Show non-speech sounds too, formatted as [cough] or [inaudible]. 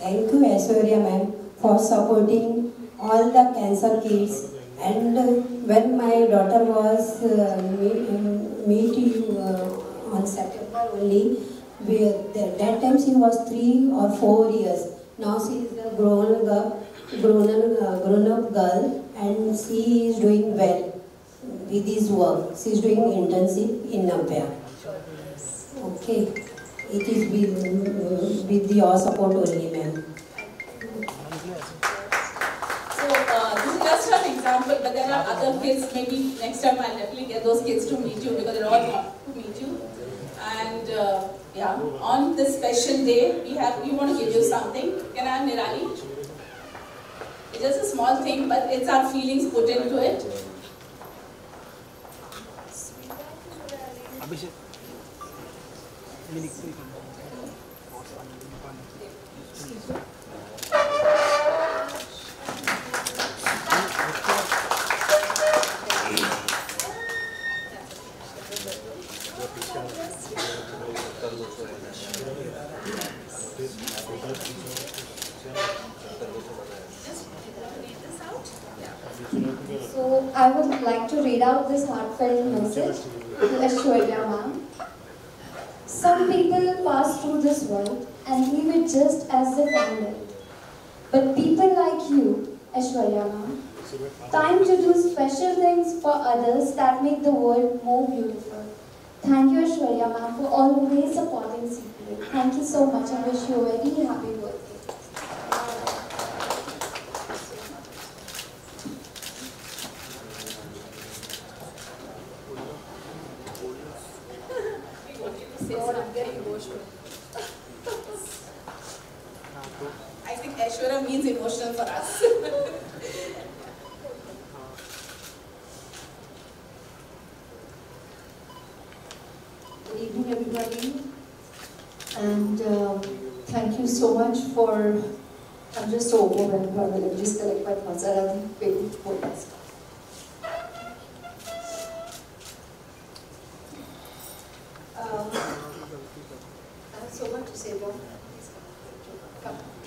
Thank you, Aishwarya ma'am, for supporting all the cancer kids. And uh, when my daughter was uh, meet, um, meet you uh, on September only, we, that, time she was three or four years. Now she is a grown grown, uh, grown up girl, and she is doing well with this work. She is doing internship in Nampia. Okay, it is with, with your support only, ma'am. So, uh, this is just an example, but there are other kids, maybe next time I'll definitely get those kids to meet you because they're all want to meet you. And uh, yeah, on this special day, we have, we want to give you something. Can I have Nirali? It's just a small thing, but it's our feelings put into it. Abhishek. So I would like to read out this heartfelt message to Aishwarya ma'am. Some people pass through this world and leave it just as they found it. But people like you, Aishwarya ma'am, time to do special things for others that make the world more beautiful. Thank you, Aishwarya ma'am, for always supporting CPA. Thank you so much. I wish you a very happy birthday. Say something emotional. I think Aishwarya means emotional for us. [laughs] Good evening, everybody. And um, thank you so much for, I'm just so overwhelmed by the just collect my thoughts. I haven't been for this. Um, I have so much to say, but come.